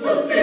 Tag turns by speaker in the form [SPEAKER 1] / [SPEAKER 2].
[SPEAKER 1] Look